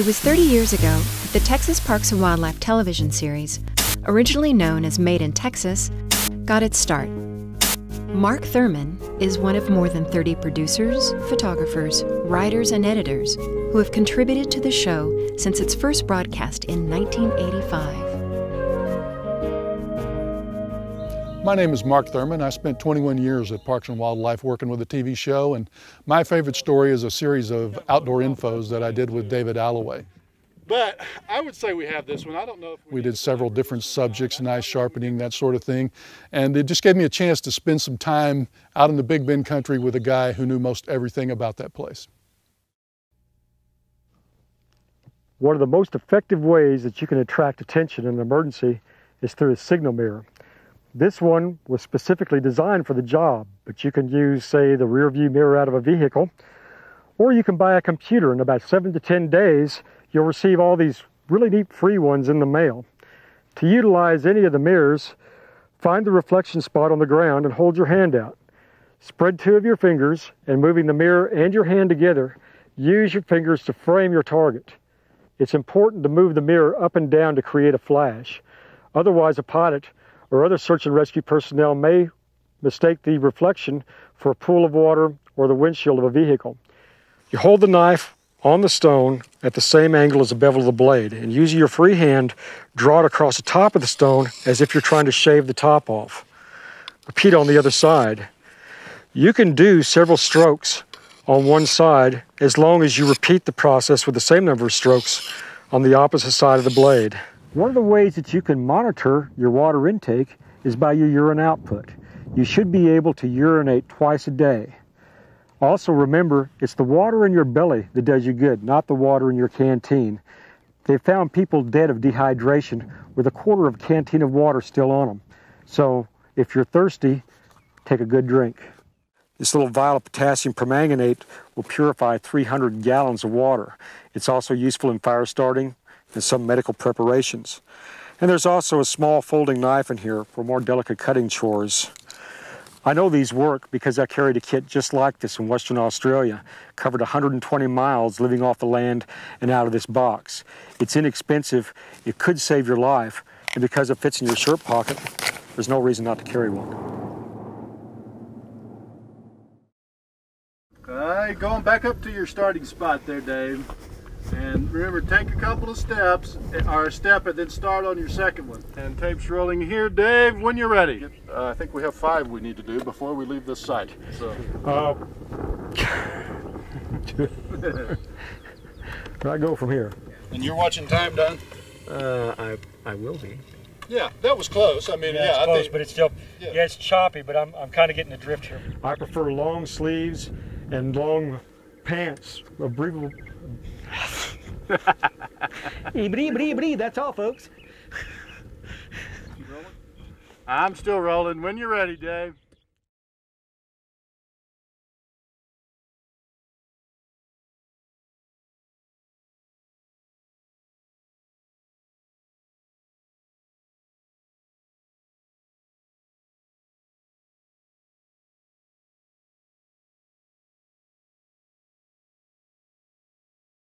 It was 30 years ago that the Texas Parks and Wildlife television series, originally known as Made in Texas, got its start. Mark Thurman is one of more than 30 producers, photographers, writers, and editors who have contributed to the show since its first broadcast in 1985. My name is Mark Thurman. I spent 21 years at Parks and Wildlife working with a TV show, and my favorite story is a series of outdoor infos that I did with David Alloway. But I would say we have this one. I don't know if we, we did several different subjects, knife sharpening, that sort of thing. And it just gave me a chance to spend some time out in the Big Bend country with a guy who knew most everything about that place. One of the most effective ways that you can attract attention in an emergency is through a signal mirror. This one was specifically designed for the job, but you can use, say, the rear view mirror out of a vehicle, or you can buy a computer. In about seven to 10 days, you'll receive all these really neat free ones in the mail. To utilize any of the mirrors, find the reflection spot on the ground and hold your hand out. Spread two of your fingers and moving the mirror and your hand together, use your fingers to frame your target. It's important to move the mirror up and down to create a flash. Otherwise, a pilot or other search and rescue personnel may mistake the reflection for a pool of water or the windshield of a vehicle. You hold the knife on the stone at the same angle as the bevel of the blade and using your free hand, draw it across the top of the stone as if you're trying to shave the top off. Repeat on the other side. You can do several strokes on one side as long as you repeat the process with the same number of strokes on the opposite side of the blade. One of the ways that you can monitor your water intake is by your urine output. You should be able to urinate twice a day. Also remember, it's the water in your belly that does you good, not the water in your canteen. They found people dead of dehydration with a quarter of a canteen of water still on them. So if you're thirsty, take a good drink. This little vial of potassium permanganate will purify 300 gallons of water. It's also useful in fire starting, and some medical preparations. And there's also a small folding knife in here for more delicate cutting chores. I know these work because I carried a kit just like this in Western Australia, covered 120 miles living off the land and out of this box. It's inexpensive, it could save your life, and because it fits in your shirt pocket, there's no reason not to carry one. All right, going back up to your starting spot there, Dave. And remember, take a couple of steps, or a step, and then start on your second one. And tape's rolling here. Dave, when you're ready. Uh, I think we have five we need to do before we leave this site. So. Uh, I go from here. And you're watching time, Don? Uh, I, I will be. Yeah, that was close. I mean, yeah, yeah it's I close, think, but it's still, yeah. yeah, it's choppy, but I'm, I'm kind of getting the drift here. I prefer long sleeves and long pants, a breathable, Ebri. That's all, folks. I'm still rolling. When you're ready, Dave.